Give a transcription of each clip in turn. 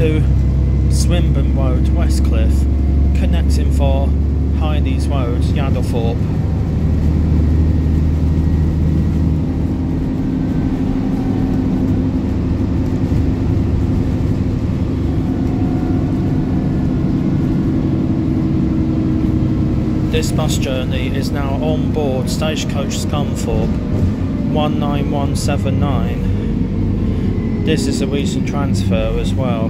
to Swinburne Road, Westcliff, connecting for Heidi's Road, Yaddlethorpe. This bus journey is now on board Stagecoach Scunthorpe 19179. This is a recent transfer as well.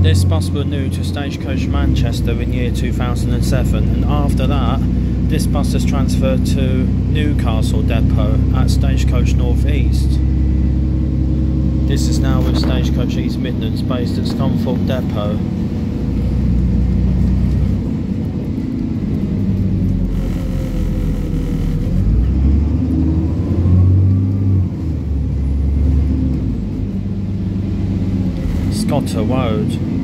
This bus was new to Stagecoach Manchester in year 2007 and after that this bus has transferred to Newcastle Depot at Stagecoach North East. This is now with Stagecoach East Midlands based at Scunthorpe Depot. Scotter Road.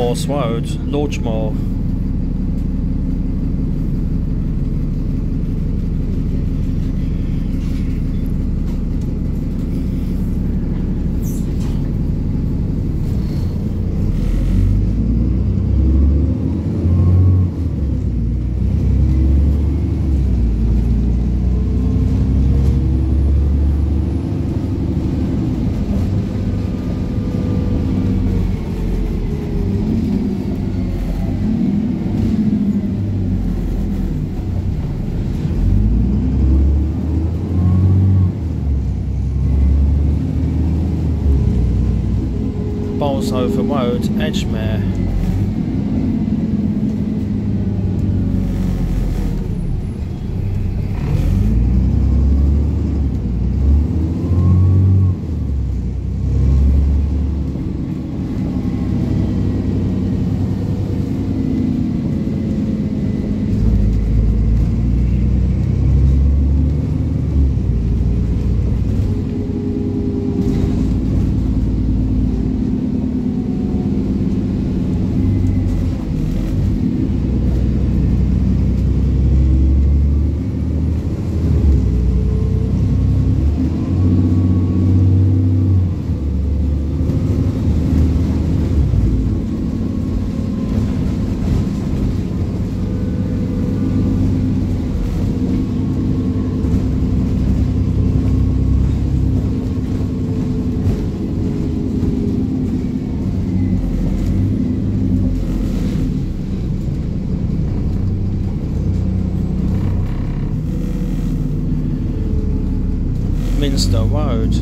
Morse Road, Lodgemore. Bolsover Road, Edgemere. Minster uh, Road.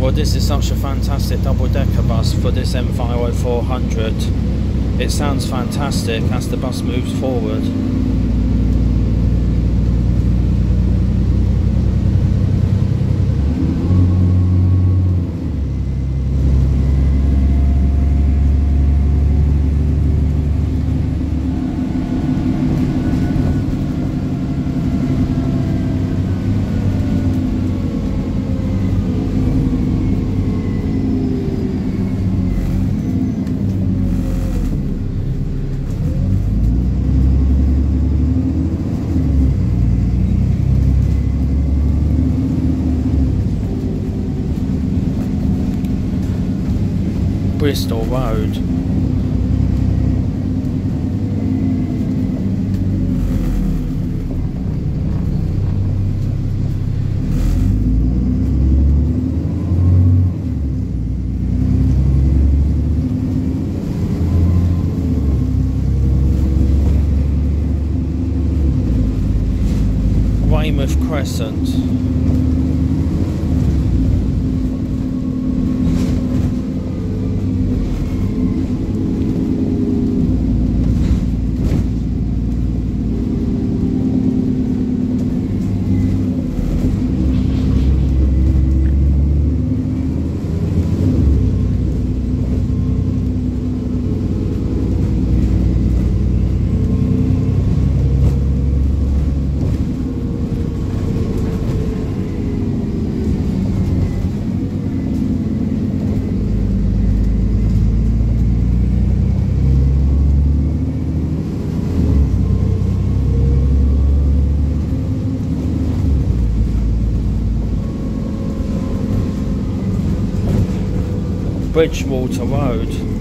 Well, this is such a fantastic double-decker bus for this M50400. It sounds fantastic as the bus moves forward. Bristol Road. Weymouth Crescent. Bridgewater Road.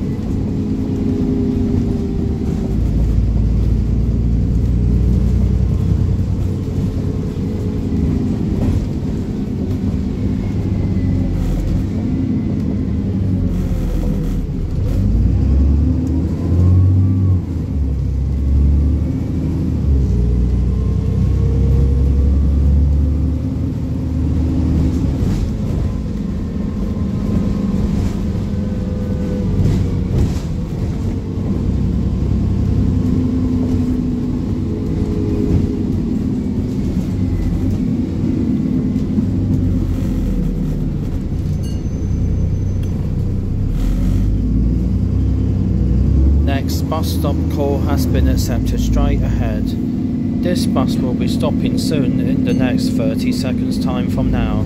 Next bus stop call has been accepted straight ahead. This bus will be stopping soon in the next 30 seconds time from now.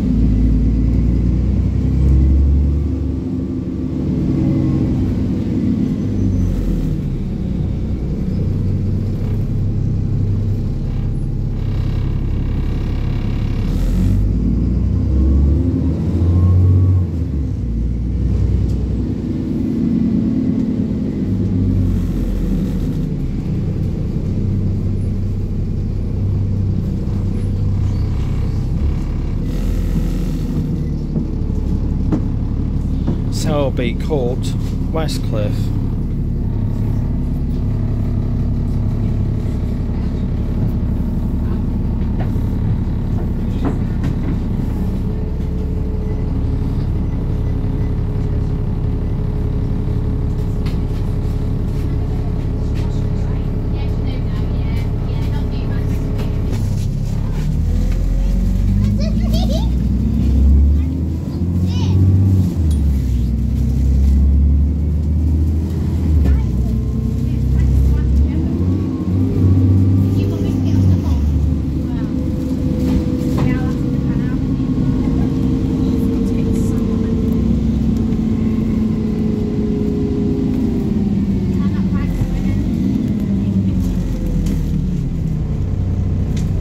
Selby Court, Westcliff.